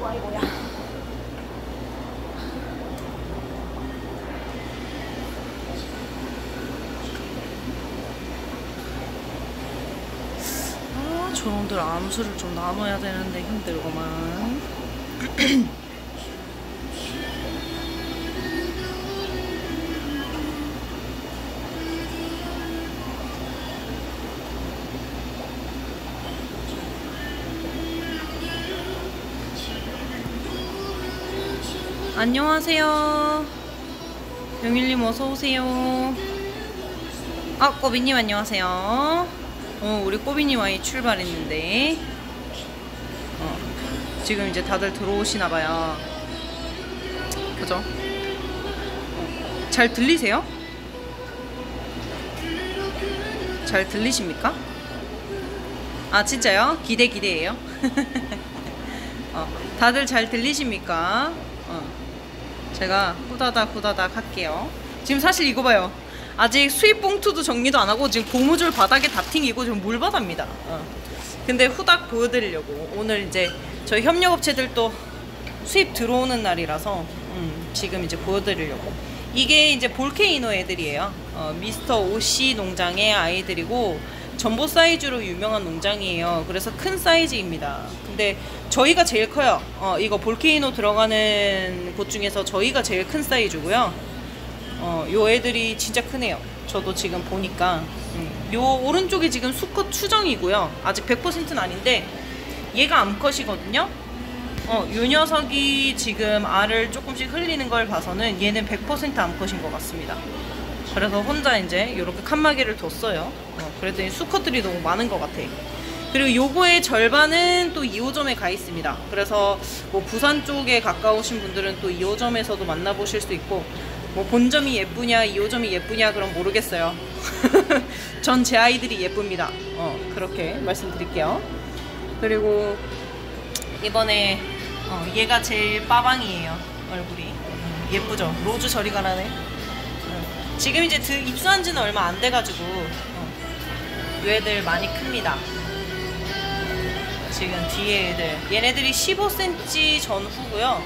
아이고 아이고야. 아 저놈들 암수를 좀 나눠야 되는데 힘들구만. 안녕하세요. 영일님 어서 오세요. 아 꼬비님 안녕하세요. 어 우리 꼬비님 아이 출발했는데 어, 지금 이제 다들 들어오시나 봐요. 그죠? 어, 잘 들리세요? 잘 들리십니까? 아 진짜요? 기대 기대예요. 어, 다들 잘 들리십니까? 어. 제가 후다닥 후다닥 할게요. 지금 사실 이거 봐요. 아직 수입 봉투도 정리도 안 하고 지금 고무줄 바닥에 다 튕기고 지금 물바다입니다. 어. 근데 후닥 보여드리려고 오늘 이제 저희 협력업체들도 수입 들어오는 날이라서 음, 지금 이제 보여드리려고 이게 이제 볼케이노 애들이에요. 어, 미스터 오씨 농장의 아이들이고 전보 사이즈로 유명한 농장이에요. 그래서 큰 사이즈입니다. 근데 저희가 제일 커요. 어, 이거 볼케이노 들어가는 곳 중에서 저희가 제일 큰 사이즈고요. 어, 요 애들이 진짜 크네요. 저도 지금 보니까. 음, 요 오른쪽이 지금 수컷 추정이고요. 아직 100%는 아닌데 얘가 암컷이거든요. 어, 요 녀석이 지금 알을 조금씩 흘리는 걸 봐서는 얘는 100% 암컷인 것 같습니다. 그래서 혼자 이제 이렇게 칸막이를 뒀어요. 어, 그랬더니 수컷들이 너무 많은 것 같아. 그리고 요거의 절반은 또 2호점에 가 있습니다. 그래서 뭐 부산 쪽에 가까우신 분들은 또 2호점에서도 만나보실 수 있고 뭐 본점이 예쁘냐 2호점이 예쁘냐 그럼 모르겠어요. 전 제 아이들이 예쁩니다. 어, 그렇게 말씀드릴게요. 그리고 이번에 어, 얘가 제일 빠방이에요. 얼굴이 음, 예쁘죠. 로즈 저리 가라네. 음, 지금 이제 드, 입수한 지는 얼마 안 돼가지고 어, 요 애들 많이 큽니다. 지금 뒤에 애들. 얘네들이 15cm 전후고요.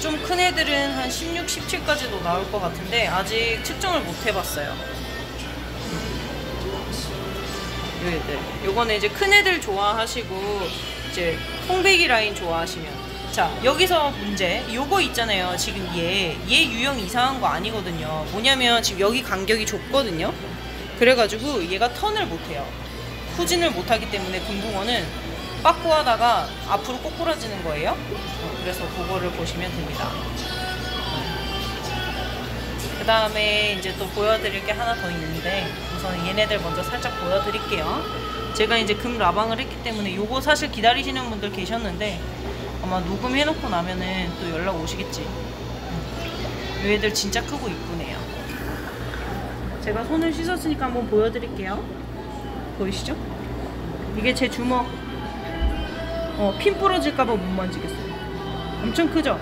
좀 큰 애들은 한 16, 17까지도 나올 것 같은데 아직 측정을 못 해봤어요. 요 애들. 요거는 이제 큰 애들 좋아하시고 이제 홍배기 라인 좋아하시면. 자 여기서 문제. 요거 있잖아요. 지금 얘. 얘 유형 이상한 거 아니거든요. 뭐냐면 지금 여기 간격이 좁거든요. 그래가지고 얘가 턴을 못해요. 후진을 못하기 때문에 금붕어는 빠꾸 하다가 앞으로 꼬꾸라지는 거예요. 어, 그래서 그거를 보시면 됩니다. 그 다음에 이제 또 보여드릴 게 하나 더 있는데 우선 얘네들 먼저 살짝 보여드릴게요. 제가 이제 금 라방을 했기 때문에 요거 사실 기다리시는 분들 계셨는데 아마 녹음해놓고 나면은 또 연락 오시겠지. 요 애들 진짜 크고 이쁘네요. 제가 손을 씻었으니까 한번 보여드릴게요. 보이시죠? 이게 제 주먹 어, 핀 부러질까봐 못 만지겠어요. 엄청 크죠?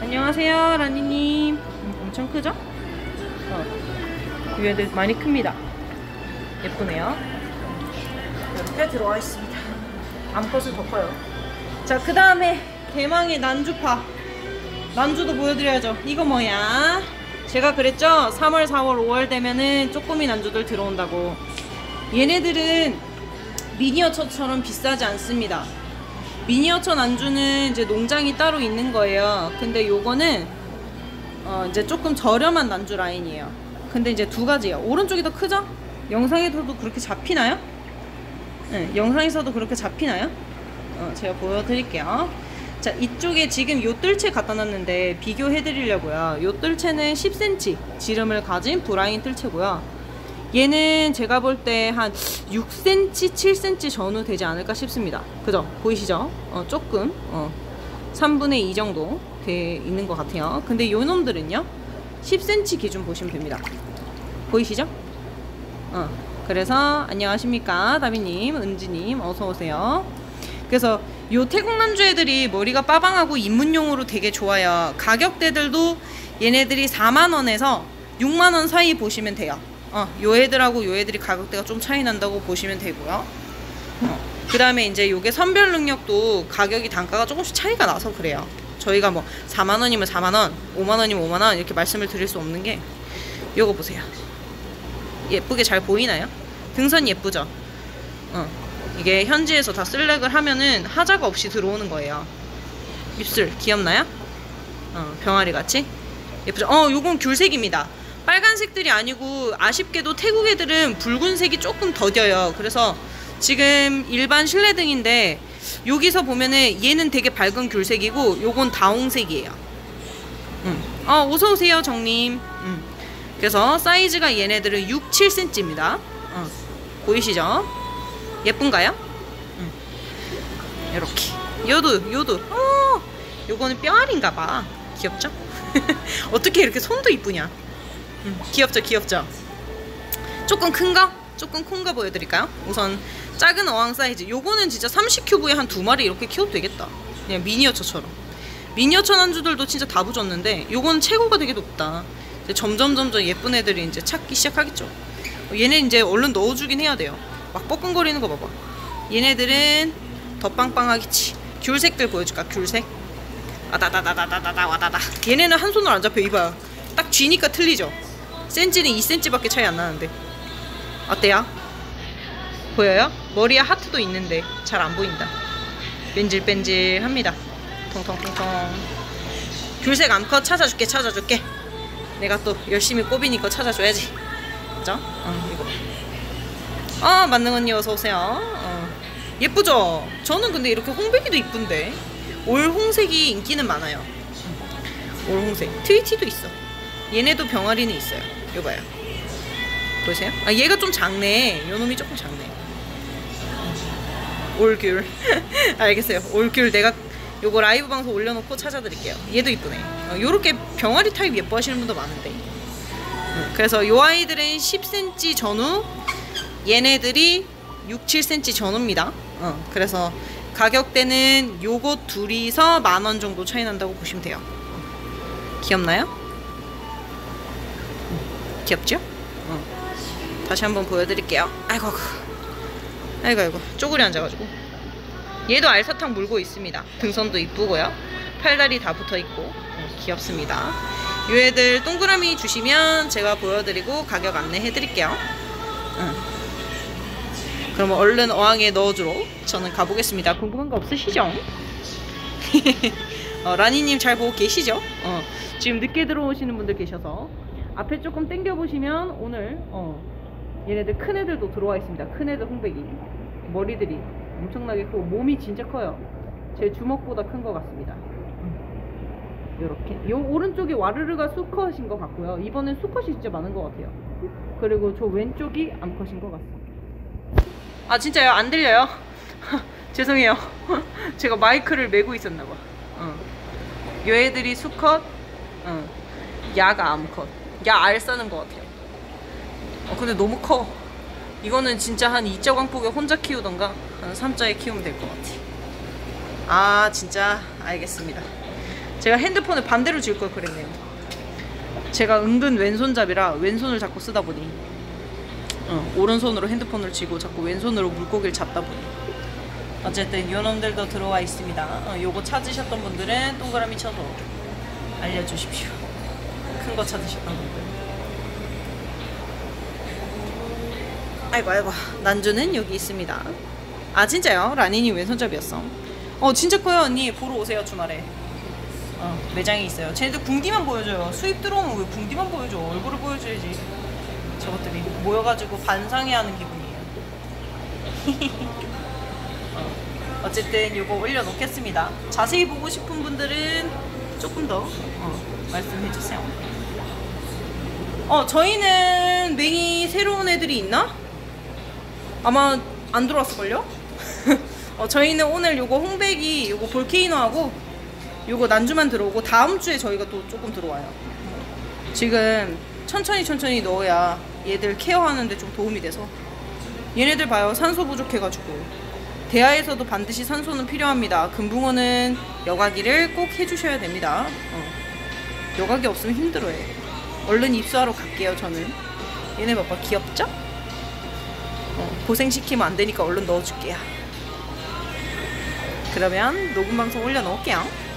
안녕하세요, 라니님. 음, 엄청 크죠? 어. 이 애들 많이 큽니다. 예쁘네요. 이렇게 들어와 있습니다. 암컷은 더 커요. 자, 그 다음에 대망의 난주파. 난주도 보여드려야죠. 이거 뭐야? 제가 그랬죠? 3월, 4월, 5월 되면은 쪼꼬미 난주들 들어온다고. 얘네들은 미니어처처럼 비싸지 않습니다. 미니어처 난주는 이제 농장이 따로 있는 거예요. 근데 요거는 어 이제 조금 저렴한 난주 라인이에요. 근데 이제 두 가지예요. 오른쪽이 더 크죠? 영상에서도 그렇게 잡히나요? 네, 영상에서도 그렇게 잡히나요? 어, 제가 보여드릴게요. 자, 이쪽에 지금 요 뜰채 갖다 놨는데 비교해 드리려고요. 요 뜰채는 10cm 지름을 가진 브라인 뜰채고요. 얘는 제가 볼 때 한 6cm, 7cm 전후 되지 않을까 싶습니다. 그죠? 보이시죠? 어, 조금, 어, 3분의 2 정도 돼 있는 것 같아요. 근데 요 놈들은요, 10cm 기준 보시면 됩니다. 보이시죠? 어, 그래서 안녕하십니까. 다비님, 은지님, 어서오세요. 그래서 요 태국 난주 애들이 머리가 빠방하고 입문용으로 되게 좋아요. 가격대들도 얘네들이 4만원에서 6만원 사이 보시면 돼요. 어, 요 애들하고 요 애들이 가격대가 좀 차이 난다고 보시면 되고요. 그 다음에 이제 요게 선별 능력도 가격이 단가가 조금씩 차이가 나서 그래요. 저희가 뭐 4만 원이면 4만 원, 5만 원이면 5만 원 이렇게 말씀을 드릴 수 없는 게 요거 보세요. 예쁘게 잘 보이나요? 등선 예쁘죠? 어. 이게 현지에서 다 슬랙을 하면은 하자가 없이 들어오는 거예요. 입술 귀엽나요? 어, 병아리 같이 예쁘죠? 어, 요건 귤색입니다. 빨간색들이 아니고 아쉽게도 태국 애들은 붉은색이 조금 더뎌요. 그래서 지금 일반 실내등인데 여기서 보면은 얘는 되게 밝은 귤색이고 요건 다홍색이에요. 음. 어, 어서 오세요, 정님. 음. 그래서 사이즈가 얘네들은 6, 7cm입니다. 어. 보이시죠? 예쁜가요? 음. 이렇게. 요도, 요도. 어, 요거는 뼈알인가 봐. 귀엽죠? 어떻게 이렇게 손도 이쁘냐? 음, 귀엽죠, 귀엽죠? 조금 큰 거? 조금 큰거 보여드릴까요? 우선 작은 어항 사이즈. 요거는 진짜 30큐브에 한 두 마리 이렇게 키워도 되겠다. 그냥 미니어처처럼. 미니어처 난주들도 진짜 다 붙였는데 요건 최고가 되게 높다. 점점 점점 예쁜 애들이 이제 찾기 시작하겠죠. 어, 얘네 이제 얼른 넣어주긴 해야 돼요. 막 뻐끔거리는 거 봐봐. 얘네들은 더 빵빵하겠지. 귤색들 보여줄까? 귤색. 아다다다다다다다 와다다. 얘네는 한 손으로 안 잡혀 이봐요. 딱 쥐니까 틀리죠. 센치는 2cm밖에 차이 안 나는데. 어때요? 보여요? 머리에 하트도 있는데 잘 안 보인다. 뺀질뺀질합니다. 통통통통. 귤색 암컷 찾아줄게 찾아줄게. 내가 또 열심히 꼬비니까 찾아줘야지. 그죠? 어, 이거. 아 만능 언니 어서 오세요. 어. 예쁘죠? 저는 근데 이렇게 홍백이도 이쁜데 올 홍색이 인기는 많아요. 올 홍색. 트위티도 있어. 얘네도 병아리는 있어요. 이거 봐요. 보이세요? 아 얘가 좀 작네. 요 놈이 조금 작네. 올귤. 알겠어요. 올귤 내가 요거 라이브 방송 올려놓고 찾아드릴게요. 얘도 이쁘네. 어, 요렇게 병아리 타입 예뻐하시는 분도 많은데. 음, 그래서 요 아이들은 10cm 전후, 얘네들이 6, 7cm 전후입니다. 어, 그래서 가격대는 요거 둘이서 만 원 정도 차이 난다고 보시면 돼요. 귀엽나요? 음, 귀엽죠? 어. 다시 한번 보여드릴게요. 아이고, 아이고, 아이고, 쪼그리 앉아가지고. 얘도 알사탕 물고 있습니다. 등선도 이쁘고요. 팔다리 다 붙어 있고 어, 귀엽습니다. 이 애들 동그라미 주시면 제가 보여드리고 가격 안내해 드릴게요. 응. 그럼 얼른 어항에 넣어주러 저는 가보겠습니다. 궁금한 거 없으시죠? 어, 라니님 잘 보고 계시죠? 어, 지금 늦게 들어오시는 분들 계셔서 앞에 조금 당겨 보시면 오늘 어, 얘네들 큰 애들도 들어와 있습니다. 큰 애들 홍백이 머리들이 엄청나게 크고 몸이 진짜 커요. 제 주먹보다 큰 것 같습니다. 이렇게 요 오른쪽이 와르르가 수컷인 것 같고요. 이번엔 수컷이 진짜 많은 것 같아요. 그리고 저 왼쪽이 암컷인 것 같습니다. 아 진짜요? 안 들려요? 죄송해요. 제가 마이크를 메고 있었나 봐. 어. 요 애들이 수컷, 어. 야가 암컷. 야알 싸는 것 같아요. 어 근데 너무 커. 이거는 진짜 한 2자 광폭에 혼자 키우던가 한 3자에 키우면 될 것 같아. 아 진짜 알겠습니다. 제가 핸드폰을 반대로 줄걸 그랬네요. 제가 은근 왼손잡이라 왼손을 자꾸 쓰다 보니 어, 오른손으로 핸드폰을 쥐고 자꾸 왼손으로 물고기를 잡다 보니 어쨌든 요놈들도 들어와 있습니다. 어, 요거 찾으셨던 분들은 동그라미 쳐서 알려주십시오. 큰 거 찾으셨던 분들. 아이고 아이고 난주는 여기 있습니다. 아 진짜요? 라니님 왼손잡이였어. 어 진짜 커요 언니 보러 오세요 주말에. 어 매장에 있어요. 쟤네들 궁디만 보여줘요. 수입 들어오면 왜 궁디만 보여줘? 얼굴을 보여줘야지. 저것들이 모여가지고 반상회하는 기분이에요. 어, 어쨌든 이거 올려놓겠습니다. 자세히 보고 싶은 분들은 조금 더 어, 말씀해주세요. 어 저희는 맹이 새로운 애들이 있나? 아마 안 들어왔을걸요? 어, 저희는 오늘 요거 홍백이 요거 볼케이노하고 요거 난주만 들어오고 다음 주에 저희가 또 조금 들어와요. 지금 천천히 천천히 넣어야 얘들 케어하는데 좀 도움이 돼서 얘네들 봐요 산소 부족해가지고 대하에서도 반드시 산소는 필요합니다. 금붕어는 여과기를 꼭 해주셔야 됩니다. 어. 여과기 없으면 힘들어요. 얼른 입수하러 갈게요 저는. 얘네 봐봐 귀엽죠? 어, 고생시키면 안 되니까 얼른 넣어줄게요. 그러면 녹음 방송 올려놓을게요.